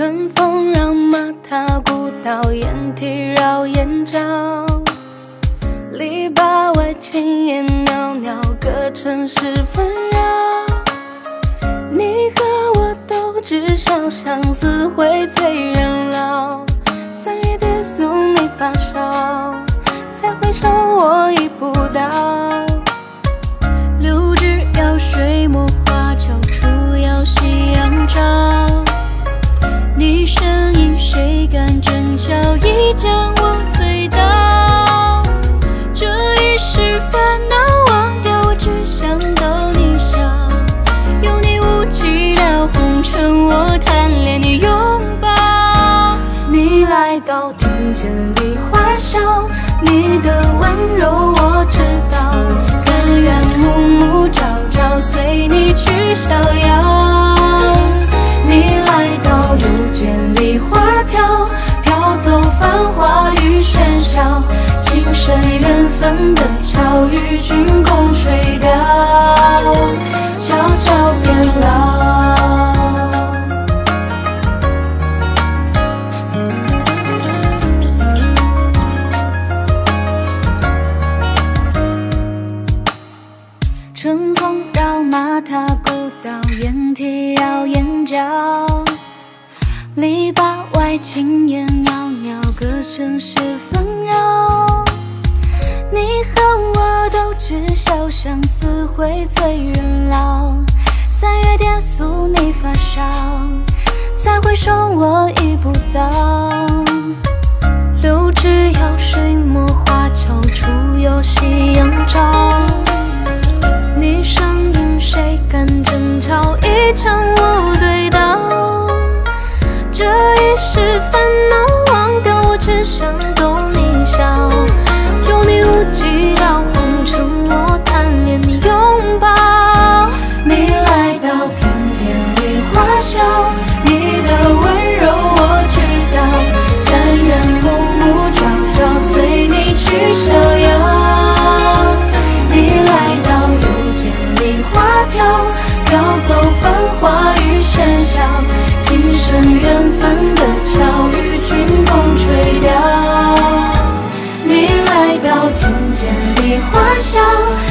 春风让马踏古道，烟梯绕眼角。篱笆外青烟袅袅，隔城市纷扰。你和我都知晓，相思会催人老。三月的宿你发梢，再回首我已不到。笑，你的温柔我知道。甘愿暮暮朝朝，随你去逍遥。春风绕马踏古道，烟梯绕眼角。篱笆外青烟袅袅，隔城市纷扰。你和我都知晓，相思会催人老。三月蝶宿你发梢，再回首我已笑